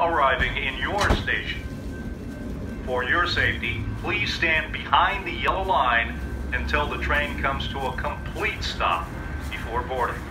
arriving in your station. For your safety, please stand behind the yellow line until the train comes to a complete stop before boarding.